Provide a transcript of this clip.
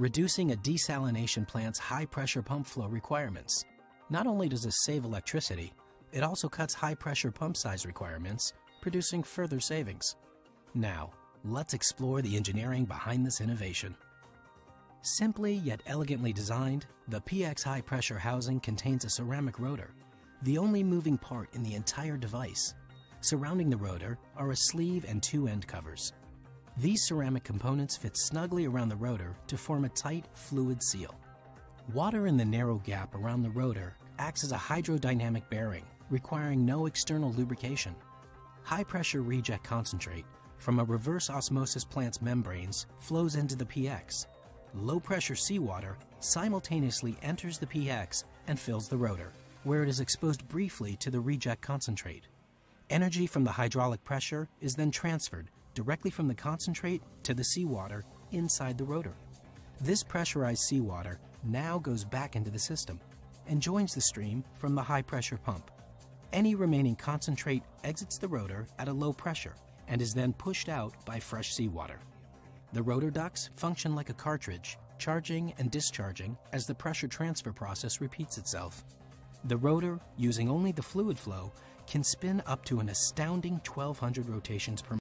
reducing a desalination plant's high pressure pump flow requirements. Not only does this save electricity, it also cuts high pressure pump size requirements, producing further savings. Now, let's explore the engineering behind this innovation. Simply yet elegantly designed, the PX high pressure housing contains a ceramic rotor, the only moving part in the entire device. Surrounding the rotor are a sleeve and two end covers. These ceramic components fit snugly around the rotor to form a tight, fluid seal. Water in the narrow gap around the rotor acts as a hydrodynamic bearing, requiring no external lubrication. High pressure reject concentrate from a reverse osmosis plant's membranes flows into the PX. Low pressure seawater simultaneously enters the PX and fills the rotor, where it is exposed briefly to the reject concentrate. Energy from the hydraulic pressure is then transferred directly from the concentrate to the seawater inside the rotor. This pressurized seawater now goes back into the system and joins the stream from the high pressure pump. Any remaining concentrate exits the rotor at a low pressure and is then pushed out by fresh seawater. The rotor ducts function like a cartridge, charging and discharging as the pressure transfer process repeats itself. The rotor, using only the fluid flow, can spin up to an astounding 1200 rotations per